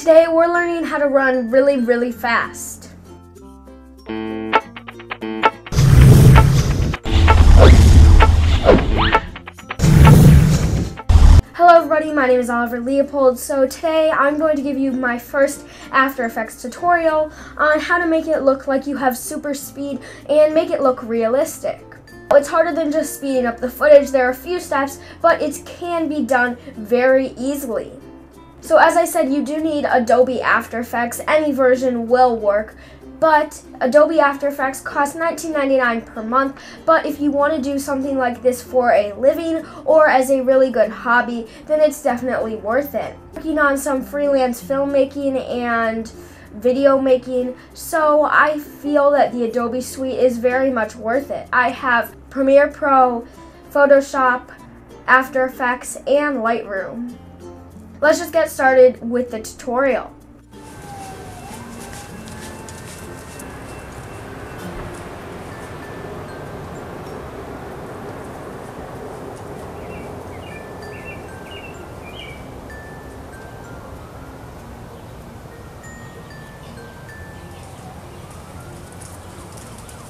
Today we're learning how to run really, really fast. Hello everybody, my name is Oliver Leopold. So today I'm going to give you my first After Effects tutorial on how to make it look like you have super speed and make it look realistic. It's harder than just speeding up the footage. There are a few steps, but it can be done very easily. So as I said, you do need Adobe After Effects. Any version will work, but Adobe After Effects costs $19.99 per month. But if you want to do something like this for a living or as a really good hobby, then it's definitely worth it. Working on some freelance filmmaking and video making, so I feel that the Adobe Suite is very much worth it. I have Premiere Pro, Photoshop, After Effects, and Lightroom. Let's just get started with the tutorial.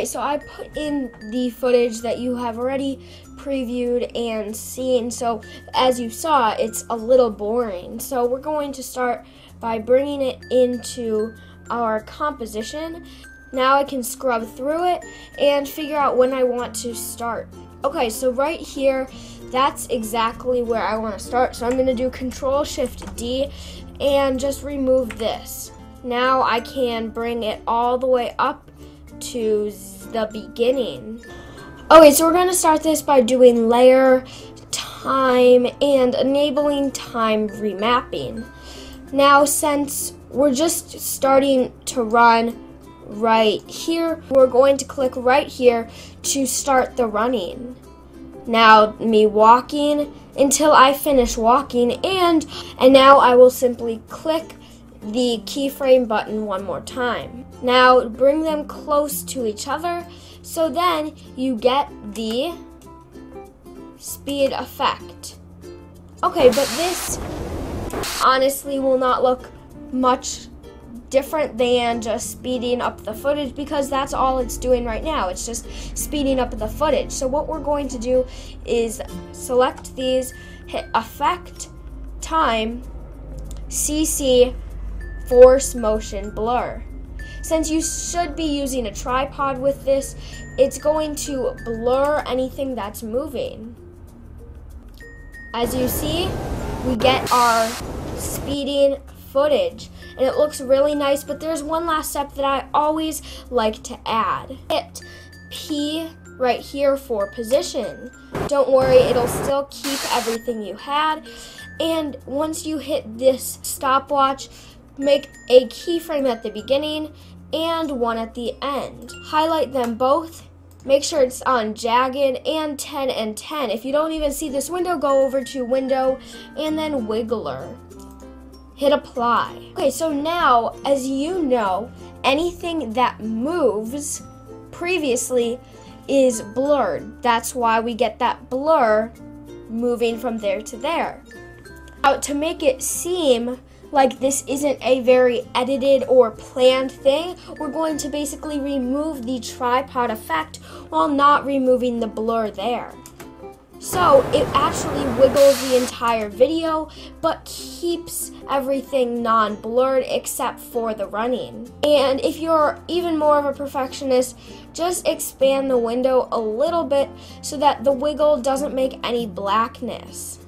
So I put in the footage that you have already previewed and seen. So as you saw, it's a little boring. So we're going to start by bringing it into our composition. Now I can scrub through it and figure out when I want to start. Okay, so right here, that's exactly where I want to start. So I'm going to do Control Shift D and just remove this. Now I can bring it all the way up to the beginning. Okay, so we're going to start this by doing layer, time, and enabling time remapping. Now, since we're just starting to run right here, we're going to click right here to start the running. Now, me walking until I finish walking, and, and now I will simply click the keyframe button one more time. Now bring them close to each other so then you get the speed effect. Okay, but this honestly will not look much different than just speeding up the footage because that's all it's doing right now. It's just speeding up the footage. So what we're going to do is select these, hit effect, time, CC, force motion blur. Since you should be using a tripod with this, it's going to blur anything that's moving. As you see, we get our speeding footage and it looks really nice, but there's one last step that I always like to add. Hit P right here for position. Don't worry, it'll still keep everything you had. And once you hit this stopwatch, Make a keyframe at the beginning and one at the end. Highlight them both. Make sure it's on jagged and 10 and 10. If you don't even see this window, go over to window and then wiggler. Hit apply. Okay, so now, as you know, anything that moves previously is blurred. That's why we get that blur moving from there to there. Now, to make it seem like this isn't a very edited or planned thing, we're going to basically remove the tripod effect while not removing the blur there. So it actually wiggles the entire video, but keeps everything non-blurred except for the running. And if you're even more of a perfectionist, just expand the window a little bit so that the wiggle doesn't make any blackness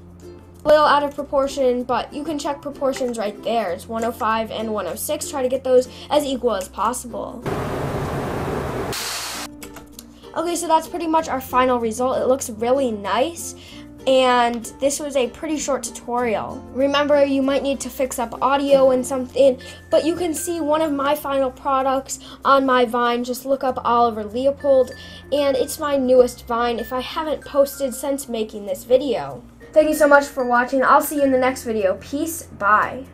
little out of proportion, but you can check proportions right there. It's 105 and 106. Try to get those as equal as possible. Okay, so that's pretty much our final result. It looks really nice and this was a pretty short tutorial. Remember, you might need to fix up audio and something, but you can see one of my final products on my Vine. Just look up Oliver Leopold, and it's my newest Vine if I haven't posted since making this video. Thank you so much for watching. I'll see you in the next video. Peace. Bye.